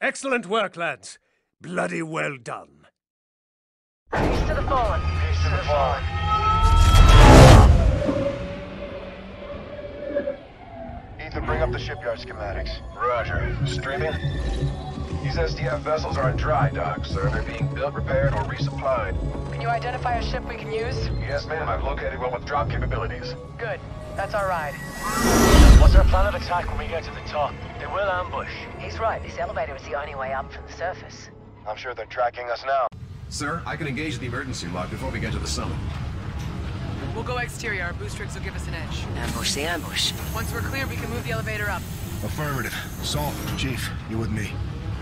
Excellent work, lads. Bloody well done. Peace to the fallen. Peace to the fallen. Ethan, bring up the shipyard schematics. Roger. Streaming? These SDF vessels are in dry dock, sir. They're being built, repaired, or resupplied. Can you identify a ship we can use? Yes, ma'am. I've located one with drop capabilities. Good. That's our ride. What's our plan of attack when we get to the top? They will ambush. He's right. This elevator is the only way up from the surface. I'm sure they're tracking us now. Sir, I can engage the emergency lock before we get to the summit. We'll go exterior. Our boost rigs will give us an edge. Ambush the ambush. Once we're clear, we can move the elevator up. Affirmative. Salt, Chief, you with me.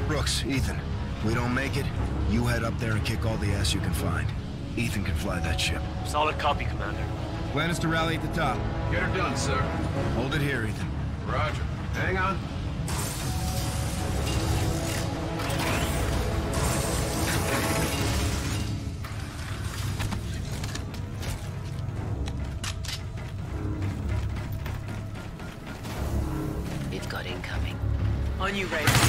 Brooks, Ethan, we don't make it, you head up there and kick all the ass you can find. Ethan can fly that ship. Solid copy, Commander. Plan is to rally at the top. Get her done, sir. Hold it here, Ethan. Roger. Hang on. We've got incoming. On you, Ray.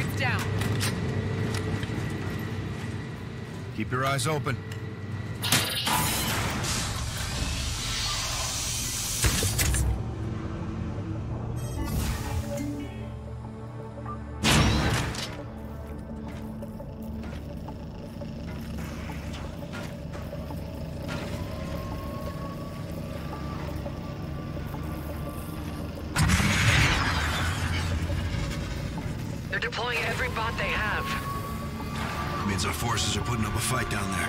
Target's down. Keep your eyes open. They're every bot they have. Means our forces are putting up a fight down there.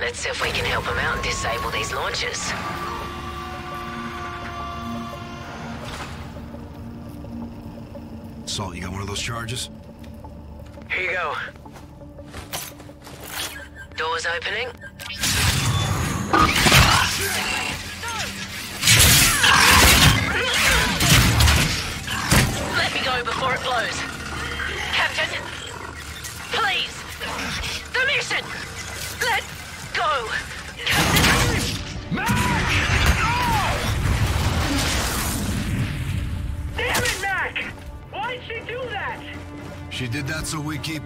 Let's see if we can help them out and disable these launchers. Salt, you got one of those charges? Here you go. Doors opening.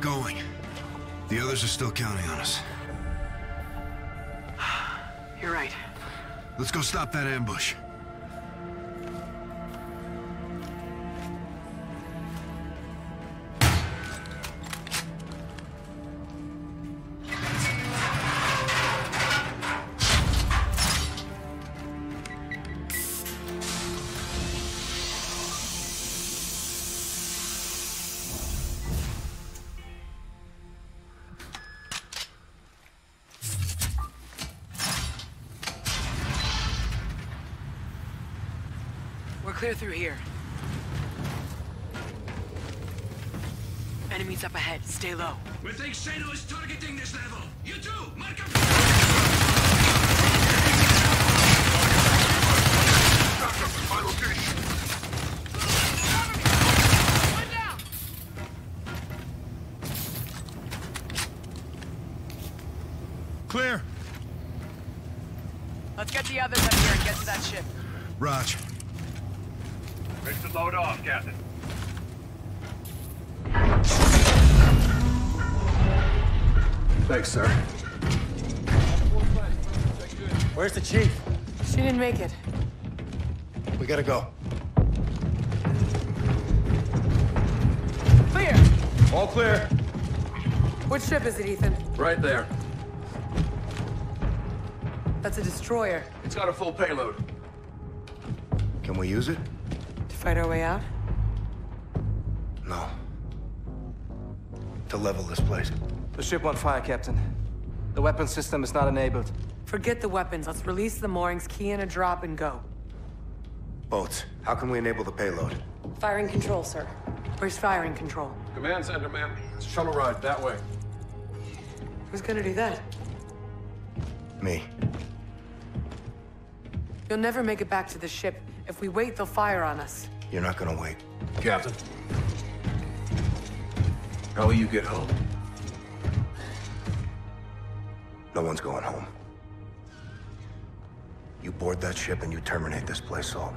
Going. The others are still counting on us. You're right. Let's go stop that ambush. We're clear through here. Enemies up ahead. Stay low. We think Shano is targeting this level. You too, mark up. Clear. Let's get the others up here and get to that ship. Raj. Ready to load off, Captain. Thanks, sir. Where's the chief? She didn't make it. We gotta go. Clear! All clear. Which ship is it, Ethan? Right there. That's a destroyer. It's got a full payload. Can we use it? To fight our way out? No. To level this place. The ship on fire, Captain. The weapon system is not enabled. Forget the weapons. Let's release the moorings, key in a drop, and go. Boats. How can we enable the payload? Firing control, sir. Where's firing control? Command center, ma'am. It's a shuttle ride that way. Who's gonna do that? Me. You'll never make it back to the ship. If we wait, they'll fire on us. You're not gonna wait. Captain. How will you get home? No one's going home. You board that ship and you terminate this place, all.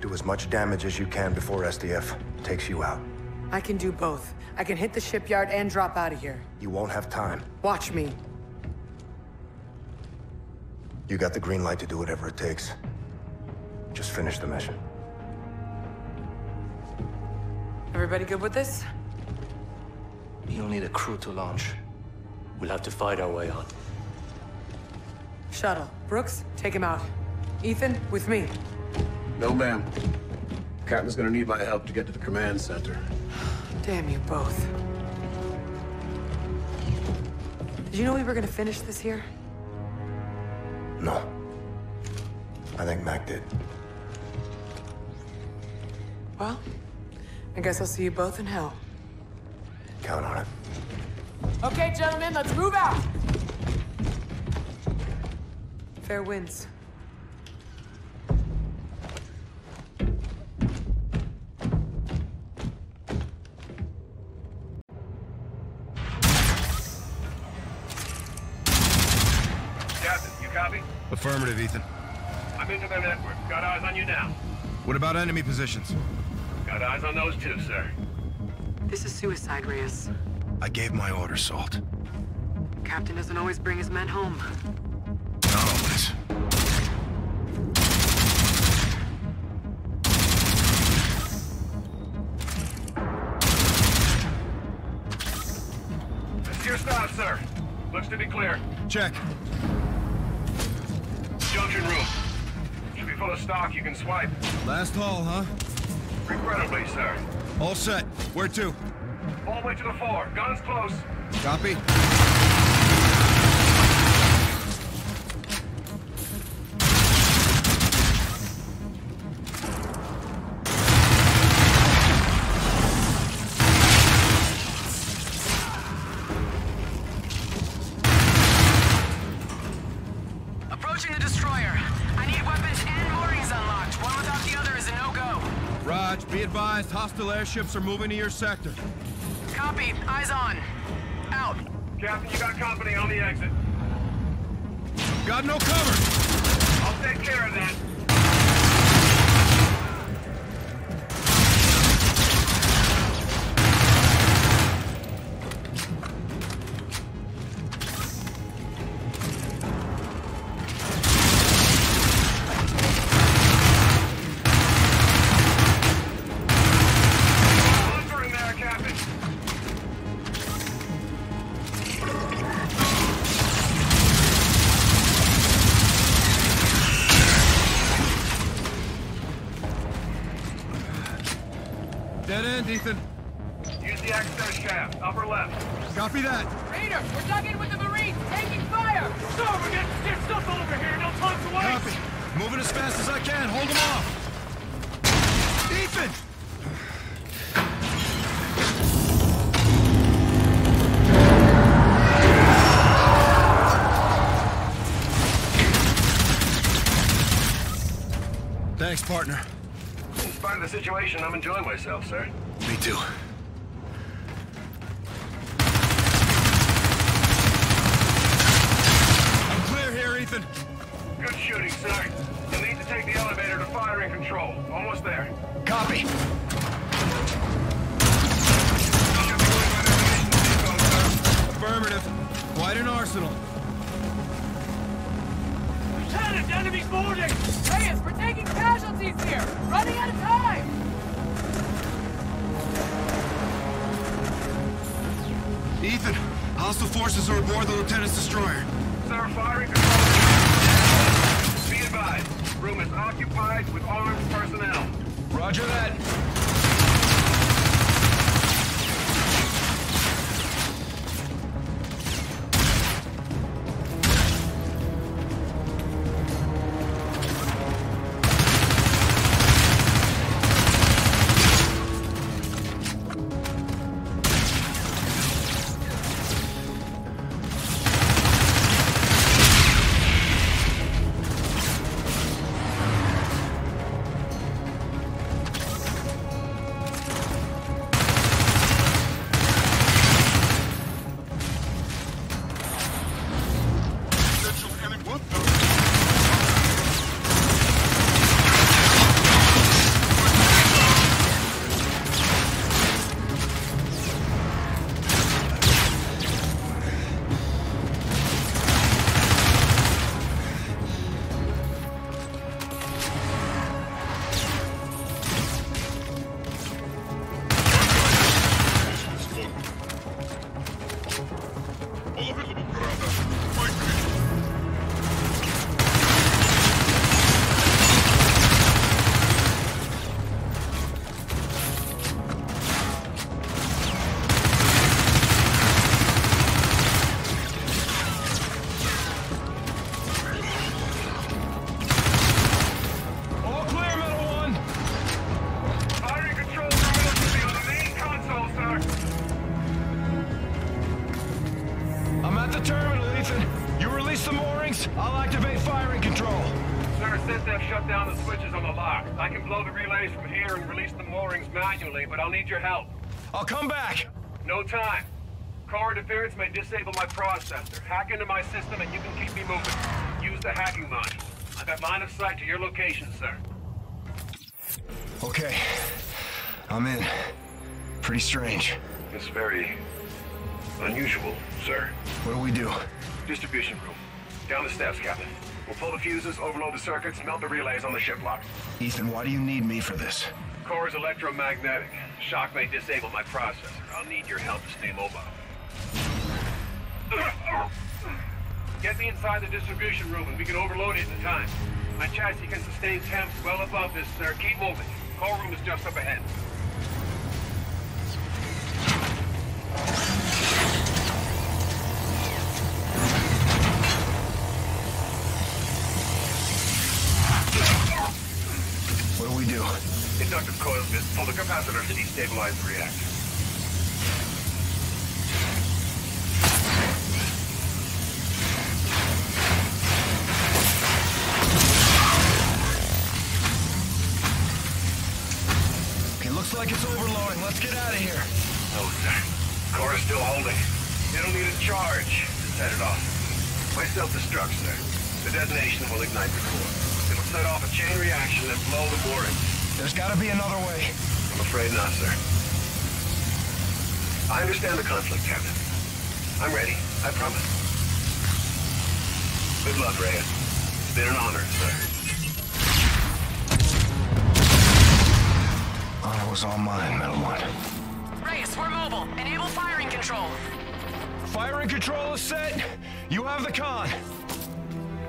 Do as much damage as you can before SDF takes you out. I can do both. I can hit the shipyard and drop out of here. You won't have time. Watch me. You got the green light to do whatever it takes. Just finish the mission. Everybody good with this? You'll need a crew to launch. We'll have to fight our way on. Shuttle. Brooks, take him out. Ethan, with me. No, ma'am. Captain's gonna need my help to get to the command center. Damn you both. Did you know we were gonna finish this here? No. I think Mac did. Well, I guess I'll see you both in hell. Count on it. Okay, gentlemen, let's move out! Fair winds. Captain, you copy? Affirmative, Ethan. I'm into their network. Got eyes on you now. What about enemy positions? Got eyes on those two, sir. This is suicide, Reyes. I gave my order, Salt. Captain doesn't always bring his men home. Not always. It's your stop, sir. Looks to be clear. Check. Junction room. Should be full of stock you can swipe. Last haul, huh? Regrettably, sir. All set. Where to? All the way to the fore. Guns close. Copy. Approaching the destroyer. I need weapons and moorings unlocked. One without the other is a no-go. Raj, be advised, hostile airships are moving to your sector. Copy. Eyes on. Out. Captain, you got company on the exit. Got no cover! I'll take care of that. Moving as fast as I can. Hold them off. Ethan! Thanks, partner. In spite of the situation, I'm enjoying myself, sir. Me too. Good shooting, sir. You'll need to take the elevator to firing control. Almost there. Copy. Should be going by the mission depot, sir. Affirmative. Quite an arsenal. Lieutenant, enemy's boarding! Reyes, we're taking casualties here! Running out of time! Ethan, hostile forces are aboard the lieutenant's destroyer. Sir, firing control. I'll come back. No time. Core interference may disable my processor. Hack into my system and you can keep me moving. Use the hacking module. I've got line of sight to your location, sir. Okay. I'm in. Pretty strange. It's very unusual, sir. What do we do? Distribution room. Down the steps, Captain. We'll pull the fuses, overload the circuits, melt the relays on the ship lock. Ethan, why do you need me for this? Core is electromagnetic. Shock may disable my processor. I'll need your help to stay mobile. Get me inside the distribution room and we can overload it in time. My chassis can sustain temps well above this, sir. Keep moving. Core room is just up ahead. Pull the capacitor to destabilize the reactor. Okay, looks like it's overloading. Let's get out of here. No, sir. Core is still holding. It'll need a charge to set it off. My self-destruct, sir. The detonation will ignite the core. It'll set off a chain reaction and blow the mooring. There's gotta be another way. I'm afraid not, sir. I understand the conflict, Captain. I'm ready. I promise. Good luck, Reyes. It's been an honor, sir. Honor was all mine, Metal One. Reyes, we're mobile. Enable firing control. Firing control is set. You have the con.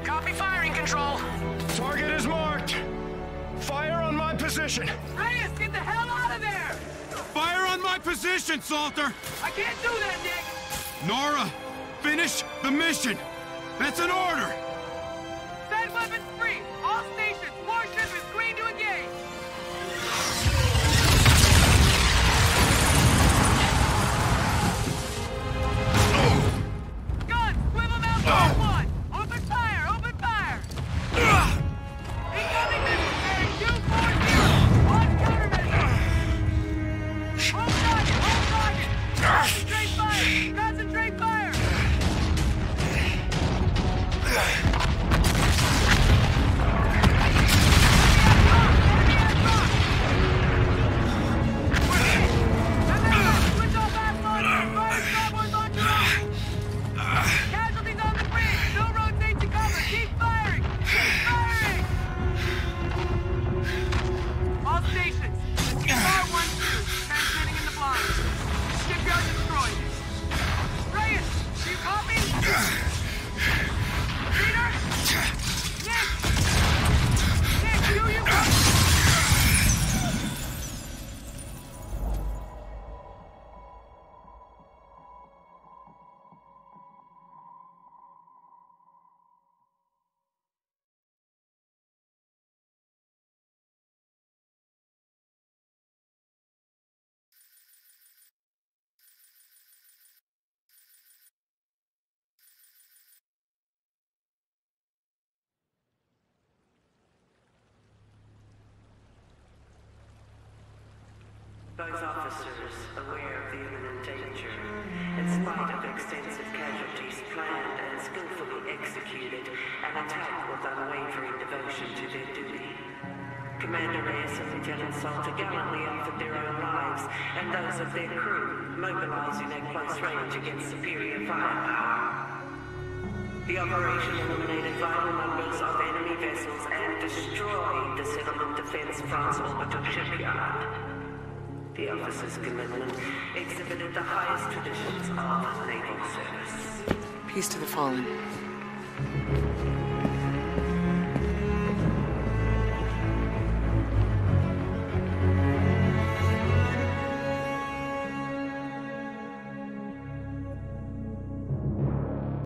Copy firing control. Target is marked. Fire on my position. Reyes, get the hell out of there! Fire on my position, Salter! I can't do that, Nick! Nora, finish the mission! That's an order! 来。Those officers, aware of the imminent danger, in spite of extensive casualties planned and skillfully executed, an attack with unwavering devotion to their duty. Commander Reyes and Lieutenant Salter gallantly offered their own lives and those of their crew, mobilizing at close range against superior firepower. The operation eliminated vital numbers of enemy vessels and destroyed the settlement defense Front's orbital shipyard. The officer's commitment exhibited the highest traditions of naval service. Peace to the fallen.